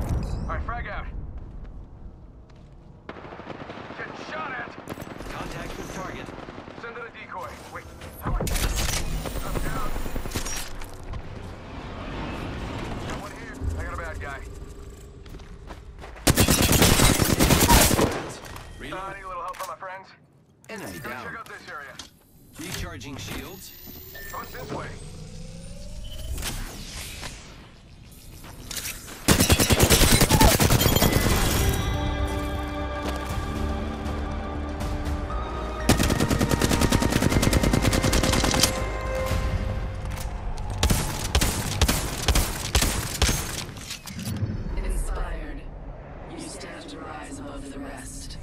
Alright, frag out. Getting shot at. Contact with target. Send in a decoy. Wait, how much? I'm down. Got one here. I got a bad guy. Uh, I need a little help from my friends. Enemy Go check out this area. Recharging shields. Come this way. above the rest.